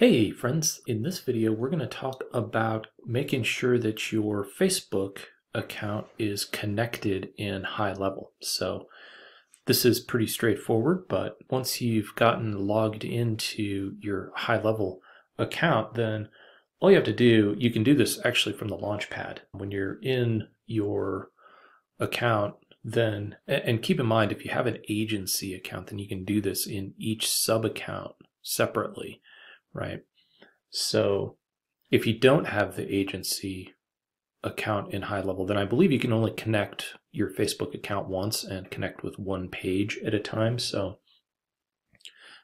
Hey friends, in this video we're going to talk about making sure that your Facebook account is connected in high level. So this is pretty straightforward, but once you've gotten logged into your high level account, then all you have to do, you can do this actually from the Launchpad. When you're in your account, then, and keep in mind, if you have an agency account, then you can do this in each sub account separately right? So if you don't have the agency account in high level, then I believe you can only connect your Facebook account once and connect with one page at a time. So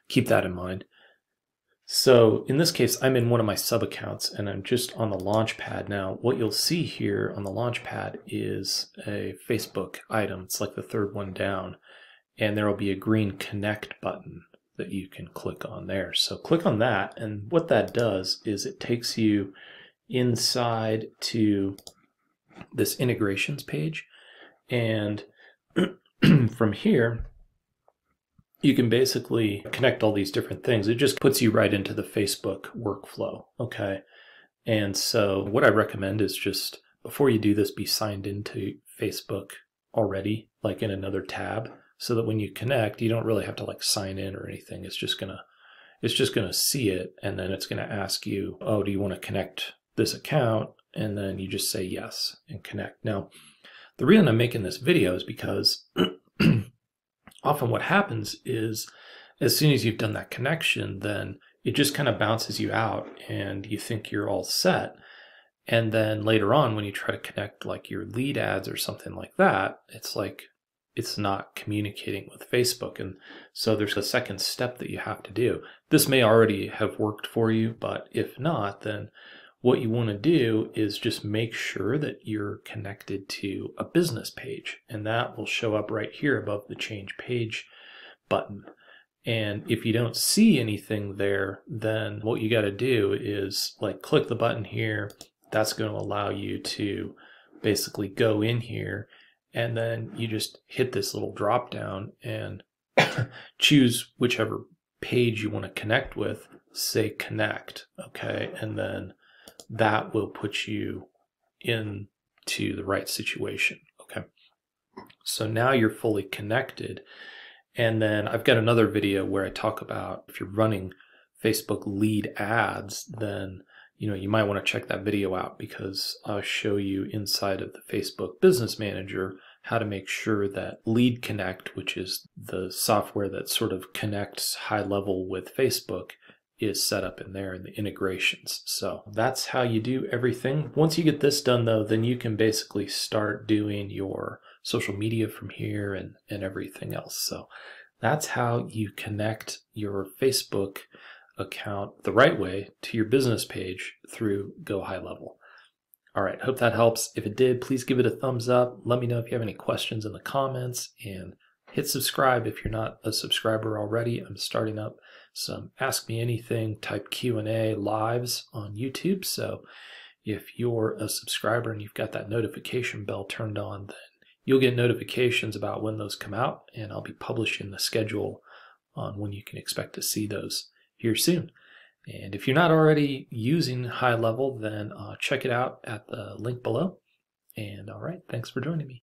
keep that in mind. So in this case, I'm in one of my sub accounts and I'm just on the launch pad. now. What you'll see here on the launch pad is a Facebook item. It's like the third one down and there will be a green connect button that you can click on there. So click on that and what that does is it takes you inside to this integrations page and from here you can basically connect all these different things. It just puts you right into the Facebook workflow, okay? And so what I recommend is just before you do this, be signed into Facebook already, like in another tab so that when you connect, you don't really have to like sign in or anything. It's just gonna it's just gonna see it and then it's gonna ask you, oh, do you want to connect this account? And then you just say yes and connect. Now, the reason I'm making this video is because often what happens is as soon as you've done that connection, then it just kind of bounces you out and you think you're all set. And then later on, when you try to connect like your lead ads or something like that, it's like, it's not communicating with Facebook. And so there's a second step that you have to do. This may already have worked for you, but if not, then what you want to do is just make sure that you're connected to a business page. And that will show up right here above the change page button. And if you don't see anything there, then what you got to do is like click the button here. That's going to allow you to basically go in here and then you just hit this little drop down and choose whichever page you want to connect with say connect okay? And then that will put you into the right situation okay? So now you're fully connected. And then I've got another video where I talk about if you're running Facebook lead ads then you know, you might want to check that video out because I'll show you inside of the Facebook Business Manager how to make sure that Lead Connect, which is the software that sort of connects high level with Facebook, is set up in there in the integrations. So that's how you do everything. Once you get this done though, then you can basically start doing your social media from here and, and everything else. So that's how you connect your Facebook account the right way to your business page through Go High Level. All right, hope that helps. If it did, please give it a thumbs up. Let me know if you have any questions in the comments and hit subscribe if you're not a subscriber already. I'm starting up some Ask Me Anything type Q&A lives on YouTube. So if you're a subscriber and you've got that notification bell turned on, then you'll get notifications about when those come out and I'll be publishing the schedule on when you can expect to see those here soon. And if you're not already using High Level, then uh, check it out at the link below. And all right, thanks for joining me.